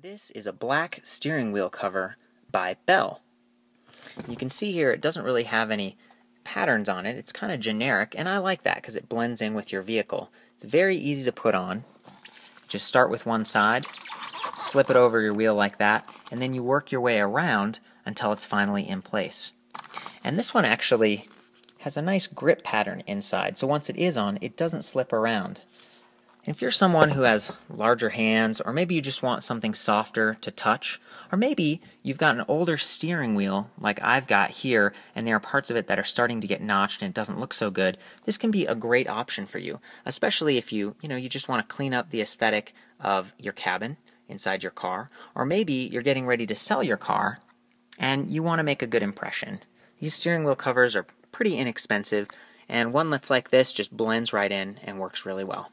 This is a black steering wheel cover by Bell. You can see here it doesn't really have any patterns on it. It's kind of generic, and I like that because it blends in with your vehicle. It's very easy to put on. Just start with one side, slip it over your wheel like that, and then you work your way around until it's finally in place. And this one actually has a nice grip pattern inside, so once it is on, it doesn't slip around. If you're someone who has larger hands, or maybe you just want something softer to touch, or maybe you've got an older steering wheel like I've got here, and there are parts of it that are starting to get notched and it doesn't look so good, this can be a great option for you, especially if you, you know, you just want to clean up the aesthetic of your cabin inside your car, or maybe you're getting ready to sell your car and you want to make a good impression. These steering wheel covers are pretty inexpensive, and one that's like this just blends right in and works really well.